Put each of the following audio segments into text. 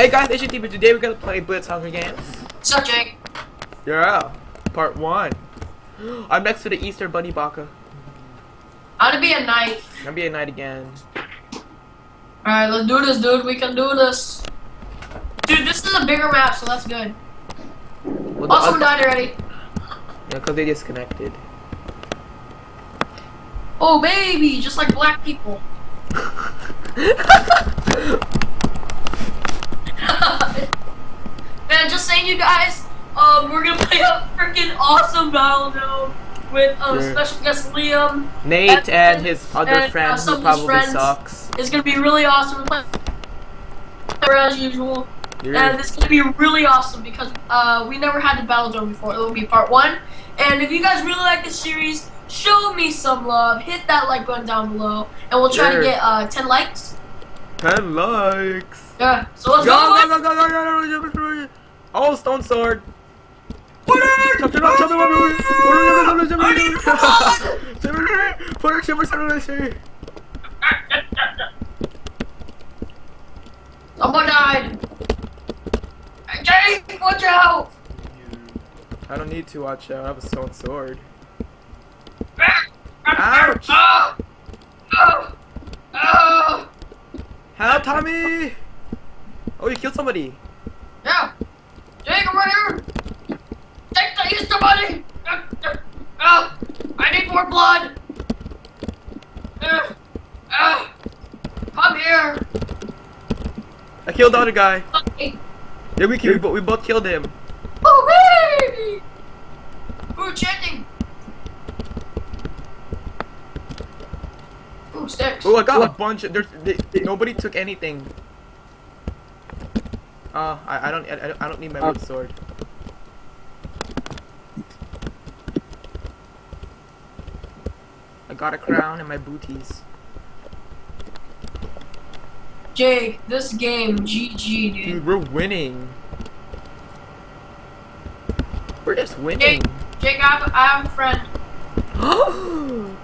Hey guys, it's your TV. Today we're gonna play Blitz Hunger Games. Jake? Yeah, part one. I'm next to the Easter Bunny Baka. I'm gonna be a knight. I'm gonna be a knight again. Alright, let's do this, dude. We can do this. Dude, this is a bigger map, so that's good. Well, Also, died already. Yeah, cause they disconnected. Oh, baby, just like black people. Man, just saying, you guys, um, we're gonna play a freaking awesome battle now with um, Yeah. special guest Liam. Nate And- and his other and, uh, friend some who probably friends. sucks. It's gonna be really awesome. We're as usual. Yeah. And it's gonna be really awesome because uh, we never had the battle zone before. It will be part one. And if you guys really like this series, show me some love. Hit that like button down below, and we'll try Yeah. to get uh, 10 likes. Ten likes. Yeah. So let's Go, go. go, go, go, go, go, go, go, go, go. Oh, stone sword. Someone died. Jake, watch out! I don't need to watch out. I have a stone sword. Ouch! Oh! Oh! Oh! Help, Tommy! Oh, you killed somebody. Yeah! Jake, I'm right here! Take the Easter Bunny! Uh, uh, Oh! I need more blood! Uh, uh, come here! I killed the other guy. Okay. Yeah, we, ki- we, we both killed him. Oh, baby! Ooh, chanting! Ooh, sticks. Oh, I got a bunch. Of, there's, they, they- nobody took anything. Uh, I, I don't I, I don't- need my wood sword. I got a crown and my booties. Jake, this game, GG, dude. Dude, we're winning. We're just Jake, winning. Jake, I have, I have a friend.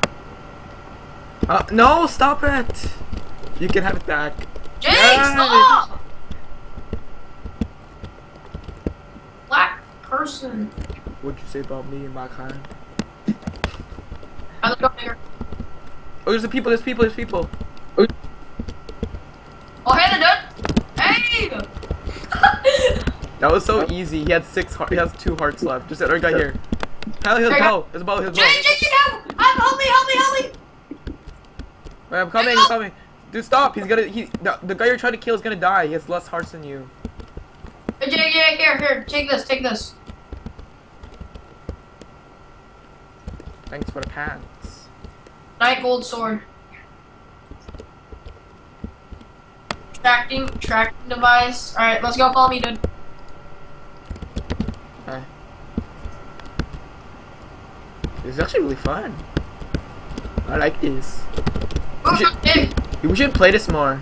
uh, no, stop it. You can have it back. Jake, Yay! stop! Black person. What'd you say about me and my kind? I look up here. Oh, there's the people. There's people. There's people. Oh, hey, dude. Hey! That was so easy. He had six. Heart, he has two hearts left. Just that other guy here. Hell, his There you bow. His bow. His bow. Jake, Jake, you know! Um, help me, help me, help me! Wait, I'm coming. I'm coming. Dude, stop. He's gonna. He. The, the guy you're trying to kill is gonna die. He has less hearts than you. Hey, Jake, here, here, take this, take this. Thanks for the pants. Night gold sword. Tracking, tracking device. Alright, let's go, follow me, dude. Hi. This is actually really fun. I like this. Ooh, should- We should play this more.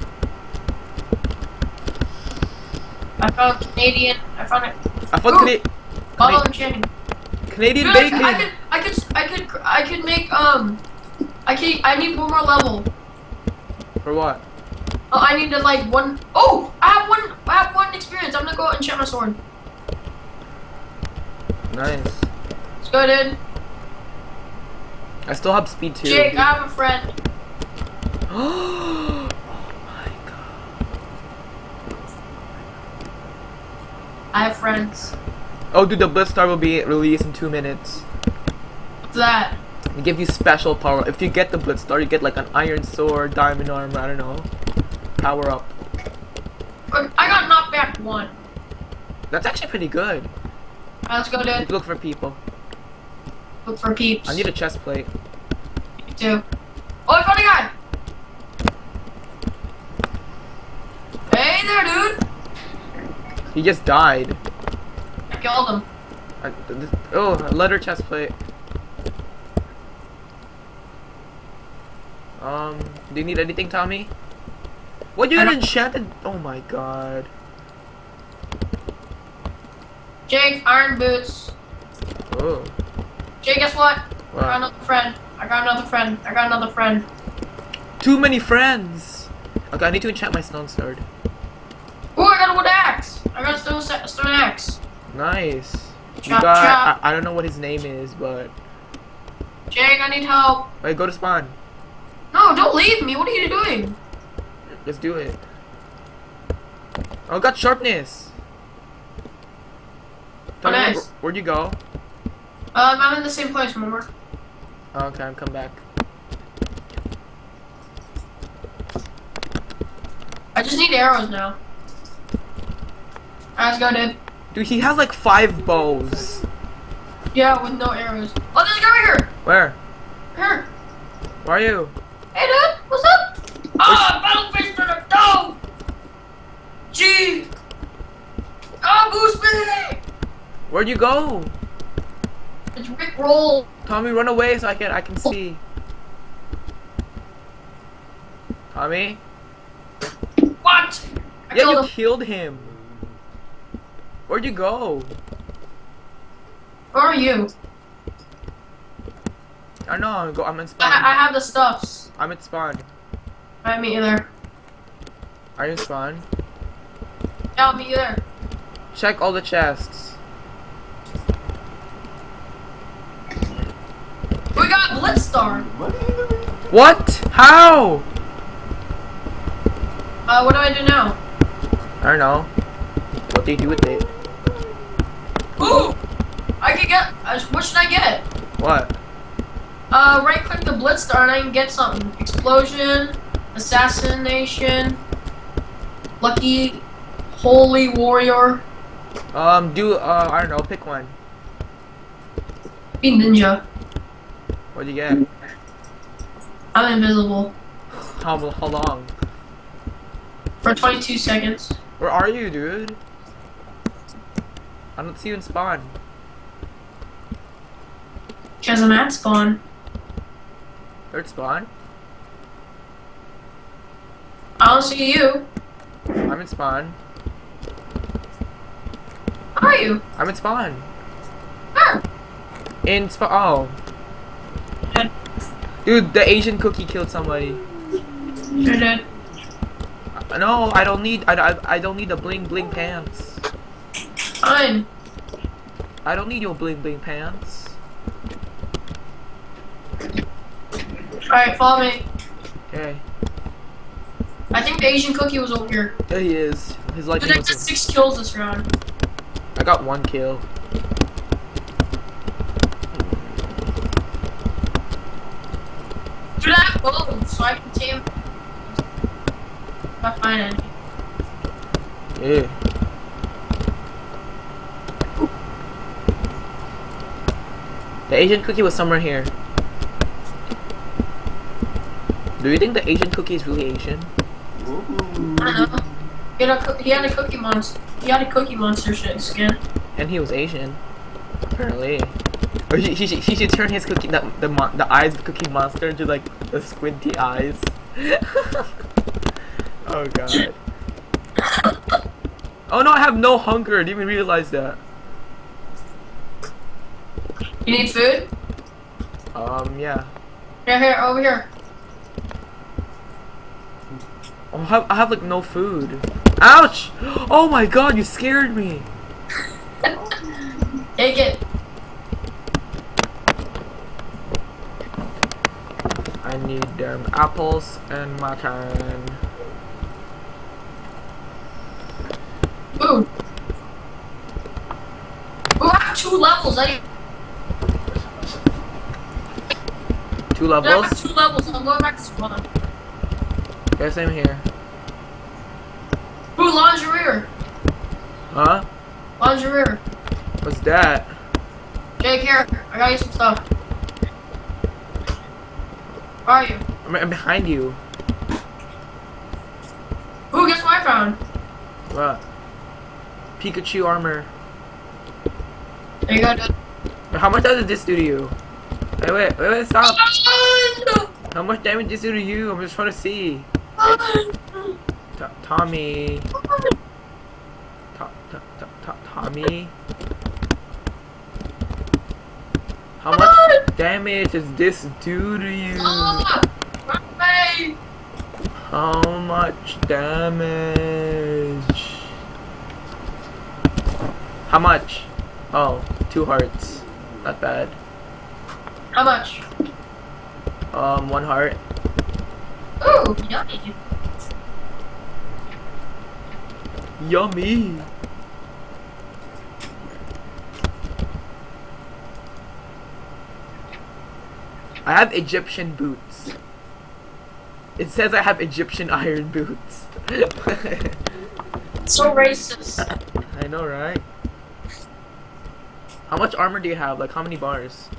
I found Canadian, I found it. I found Ooh. Cana- Follow Cana- Canadian could, bacon. I could, I could, I could, make, um, I can, I need one more level. For what? Oh, I need to like one, oh, I have one, I have one experience. I'm gonna go out and enchant my sword. Nice. Let's go, dude. I still have speed too. Jake, I have a friend. oh my god. I have friends. Oh, dude, the Blitz Star will be released in two minutes. That? They give you special power. If you get the Blitz Star, you get like an iron sword, diamond armor, I don't know. Power up. I got knocked back one. That's actually pretty good. Alright, let's go, dude. look for people. Look for peeps. I need a chest plate. Me too. Oh, I found a guy! Hey there, dude! He just died. I killed him. I, this, oh, a leather chest plate. Um, do you need anything, Tommy? What you I got enchanted? Oh my god. Jake, iron boots. Oh. Jake, guess what? I got another friend. I got another friend. I got another friend. Too many friends. Okay, I need to enchant my stone sword. Ooh, I got a wood axe! I got a stone, stone axe. Nice. You Chop, got. chop. I, I don't know what his name is, but Jake, I need help. wait. Go to spawn. No, don't leave me. What are you doing? Let's do it. Oh, got sharpness. Tell me, nice. where, where'd you go? Um, I'm in the same place, remember? Oh, okay, I'm come back. I just need arrows now. Alright, let's go, dude. Dude, he has like five bows. Yeah, with no arrows. Oh, there's a guy right here. Where? Here. Where are you? Hey, dude. What's up? Ah, battlefish to the dome. Gee. Ah, boost me. Where'd you go? It's Rick Roll. Tommy, run away so I can I can see. Tommy? What? I Yeah, killed you him. killed him. Where'd you go? Where are you? I know. Go. I'm in spawn. I have the stuffs. I'm in spawn. I meet you there. Are you in spawn? Yeah, I'll be there. Check all the chests. We got Blitz Star. What? How? Uh, what do I do now? I don't know. What do you do with it? Ooh! I can get. Uh, what should I get? What? Uh, right click the Blitz Star and I can get something. Explosion, Assassination, Lucky, Holy Warrior, Um, do uh, I don't know. Pick one. be Ninja. What'd you get? I'm invisible How how long? for 22 seconds. Where are you, dude? I don't see you in spawn. Because I'm at spawn. Third spawn. I don't see you. I'm in spawn. How are you? I'm in spawn. Where? In spawn. Oh. Dude, the Asian cookie killed somebody. You're dead. Uh, No, I don't need. I, I, I don't need the bling bling pants. Fine. I don't need your bling bling pants. Alright, follow me. Okay. I think the Asian cookie was over here. There he is. His life Dude, I got six kills this round. I got one kill. Dude, I have both, so I can tame. If I find any. Yeah. The Asian cookie was somewhere here. Do you think the Asian cookie is really Asian? I don't know. He had a, he had a cookie monster. He had a cookie monster shit skin. And he was Asian. Apparently. Or he, he, should- he should turn his cookie, the, the, the eyes of the cookie monster into like the squinty eyes. oh god. Oh no, I have no hunger. I didn't even realize that. You need food? Um, yeah. Here, here, over here. Oh, I have, I have like no food. Ouch! Oh my god, you scared me. Take it. Um, apples and mutton. Ooh, I have two levels. I, Two levels? have two levels. I'm going back to spawn. Yeah, same here. Ooh, lingerie. Huh? Lingerie. What's that? Jake, here. I got you some stuff. Where are you? I'm, I'm behind you. Ooh, guess what I found? What? Pikachu armor. There you go. How much does this do to you? Wait, wait, wait, wait, stop. How much damage does this do to you? I'm just trying to see. Fun! T Tommy. To to to to Tommy. How much damage does this do to you? Ah! How much damage? How much? Oh, two hearts. Not bad. How much? Um, one heart. Ooh, yummy. Yummy. I have Egyptian boots. It says I have Egyptian iron boots. So racist. I know, right? How much armor do you have? Like, how many bars?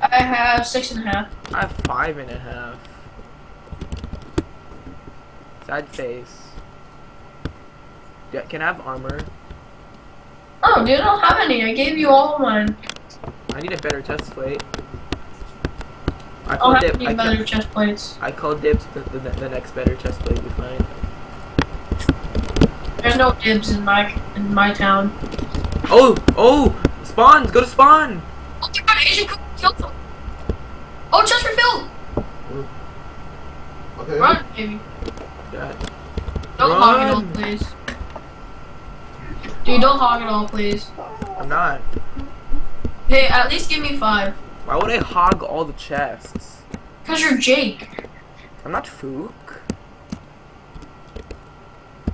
I have six and a half. I have five and a half. Sad face. Yeah, can I have armor? Oh, dude, I don't have any. I gave you all mine. I need a better chest plate. I I call don't have dip. any I, better ca- chest plates. I call dibs the, the, the next better chest plate we find. There's no dibs in my in my town. Oh! Oh! Spawns! Go to spawn! Oh my god, Asian cook killed them. Oh, chest refilled. Mm. Okay. Run, baby. Yeah. Don't hog it all, please. Dude, don't hog it all, please. I'm not. Hey, at least give me five. Why would I hog all the chests? Cause you're Jake. I'm not Fook.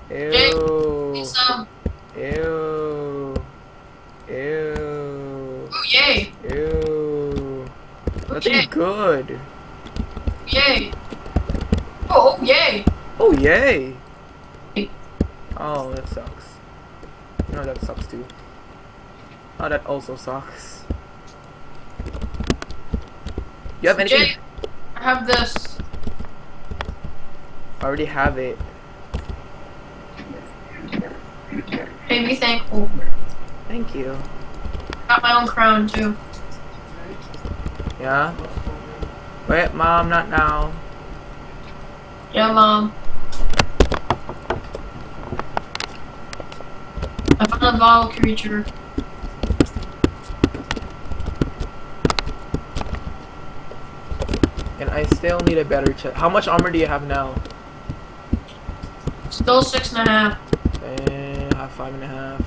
Jake, Ew. Need some. Ew. Ew. Ooh, yay. Ew. That's yay. good. Yay. Oh, oh, yay. Oh, yay. Oh, that sucks. No, that sucks too. Oh, that also sucks. You have anything? Jay, I have this. I already have it. Hey, be thankful. Thank you. Got my own crown, too. Yeah? Wait, mom, not now. Yeah, mom. I found a vile creature. And I still need a better chest. How much armor do you have now? Still six and a half. Eh, I have five and a half.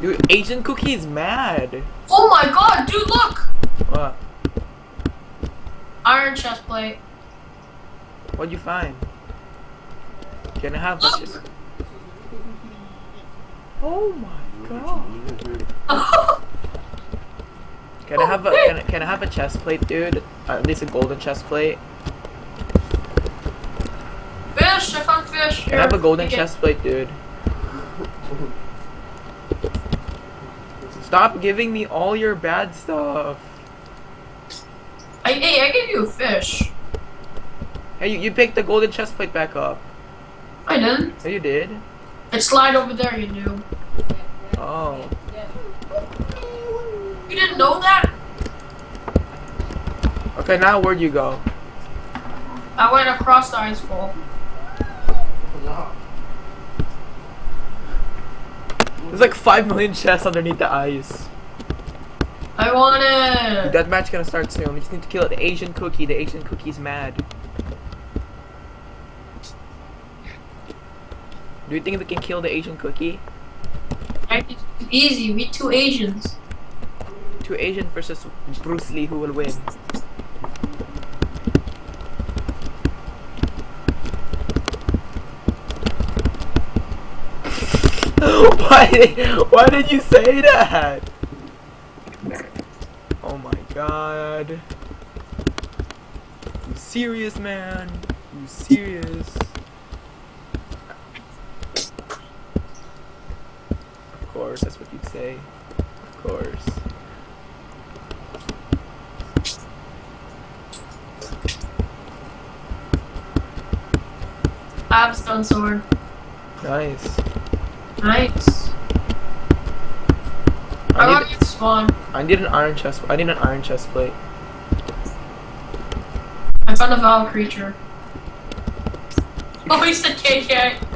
Dude, Asian Cookie is mad. Oh my god, dude, look! What? Iron chest plate. What'd you find? Can I have Look! that? Oh my god. Can I have a can I, can I have a chest plate, dude? At least a golden chest plate. Fish! I found fish. Can I have a golden chest plate, dude? Stop giving me all your bad stuff. I, hey, I gave you a fish. Hey, you, you picked the golden chest plate back up. I didn't. Yeah, you did. It slide over there, you knew. Oh. You didn't know that? Okay, now where'd you go? I went across the ice fall. There's like 5 million chests underneath the ice. I want it. That match gonna start soon. We just need to kill the Asian cookie. The Asian cookie's mad. Do you think we can kill the Asian cookie? I, it's easy. We two Asians. Two Asian versus Bruce Lee, who will win? why, why did you say that? Oh my god. You serious, man? You serious? Of course, that's what you'd say. Of course. I have a stone sword. Nice. Nice. I I want need, to spawn. I need an iron chest. I need an iron chest plate. I found a vile creature. Oh, he's the KK.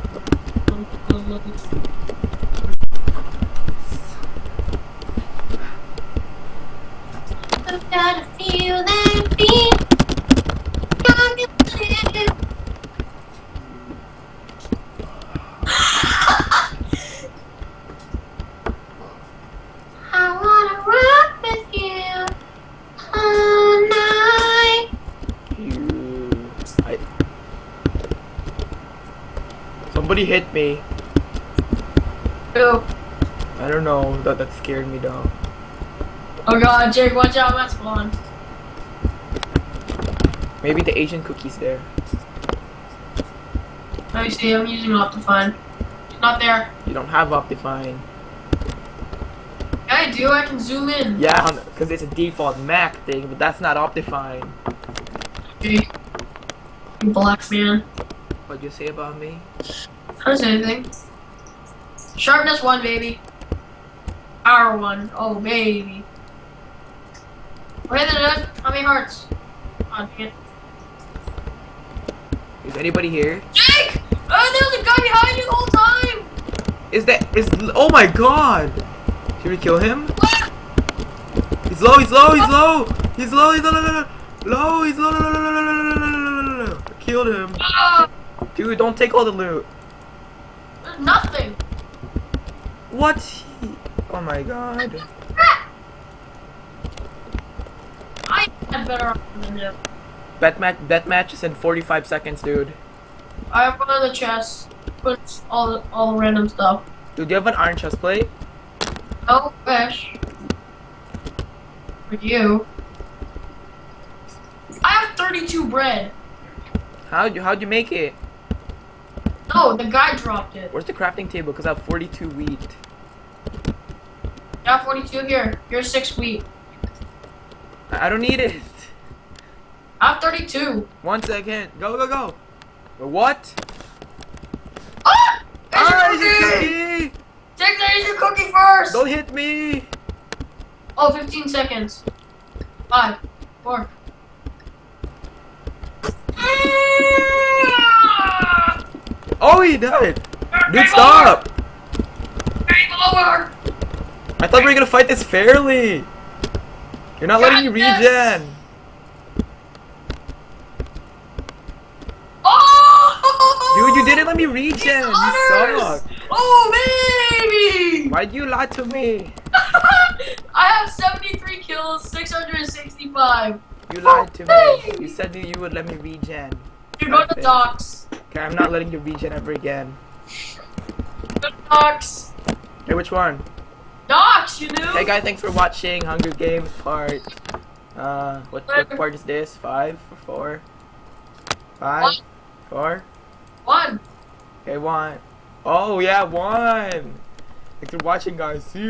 Somebody hit me. Who? I don't know. That that scared me though. Oh god, Jake, watch out, that's spawn. Maybe the Asian cookie's there. Let me see, I'm using Optifine. It's not there. You don't have Optifine. Yeah, I do, I can zoom in. Yeah, um, because it's a default Mac thing, but that's not Optifine. You black man. What'd you say about me? I don't anything. Sharpness one, baby. Power one. Oh, baby. Wait minute. How many hearts? Oh. Is anybody here? Jake! Oh, there was a guy behind you the whole time! Is that is? Oh my God! Should we kill him? What? He's low. He's low. He's low. He's low. He's low. Low. Low. Low. He's low. Low. Low. Low. Low. Low. Low. Low. Low. Low. Killed him. Ah, Dude, don't take all the loot. Nothing. What? Oh my God. I had better than him. Bet match. Bet match is in 45 seconds, dude. I have one of the chests. Puts all all random stuff. Dude, do you have an iron chest plate? No fish. For you. I have 32 bread. How'd you How'd you make it? No, the guy dropped it. Where's the crafting table? Cause I have 42 wheat. I have 42 here. Here's six wheat. I don't need it. I have 32. One second. Go go go. What? Ah! Ah, Asian Asian cookie! cookie! Take the Asian cookie first! Don't hit me! Oh, 15 seconds. Five, four. Oh, he died! Dude, stop! Game over! I thought we were gonna fight this fairly! You're not letting me regen! Oh! Dude, you didn't let me regen! These You honors! suck! Oh, baby! Why'd you lie to me? I have 73 kills, 665. You lied to me. Oh, you said you would let me regen. You go to Okay. Okay, I'm not letting you regen ever again. To. Hey, which one? Docks, you know? Hey guys, thanks for watching Hunger Games part. Uh, what, what part is this? Five or four? Five? One. Four? One. Okay, one. Oh yeah, one. Thanks for watching, guys. See you.